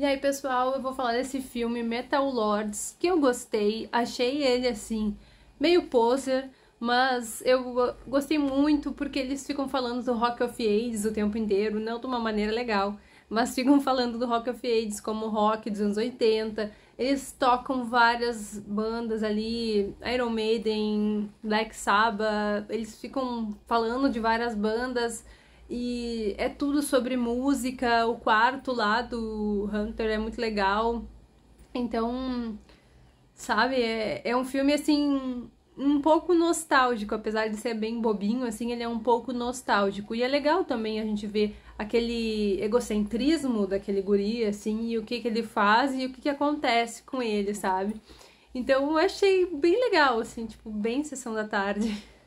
E aí, pessoal, eu vou falar desse filme Metal Lords, que eu gostei, achei ele assim, meio poser, mas eu gostei muito porque eles ficam falando do Rock of Ages o tempo inteiro, não de uma maneira legal, mas ficam falando do Rock of Ages como rock dos anos 80. Eles tocam várias bandas ali, Iron Maiden, Black Sabbath, eles ficam falando de várias bandas e é tudo sobre música. O quarto lá do Hunter é muito legal. Então, sabe, é, é um filme assim um pouco nostálgico, apesar de ser bem bobinho, assim, ele é um pouco nostálgico. E é legal também a gente ver aquele egocentrismo daquele guri, assim, e o que, que ele faz e o que, que acontece com ele, sabe? Então eu achei bem legal, assim, tipo, bem sessão da tarde.